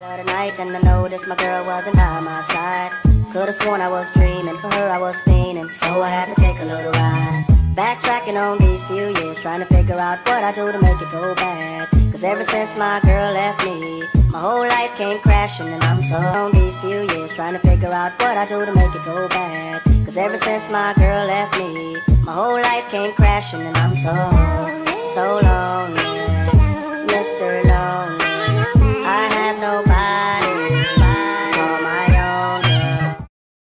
Other night and I noticed my girl wasn't by my side. Could've sworn I was dreaming, for her I was fiending, so I had to take a little ride. Backtracking on these few years, trying to figure out what I do to make it go bad. Cause ever since my girl left me, my whole life came crashing and I'm so on these few years, trying to figure out what I do to make it go bad. Cause ever since my girl left me, my whole life came crashing and I'm so, so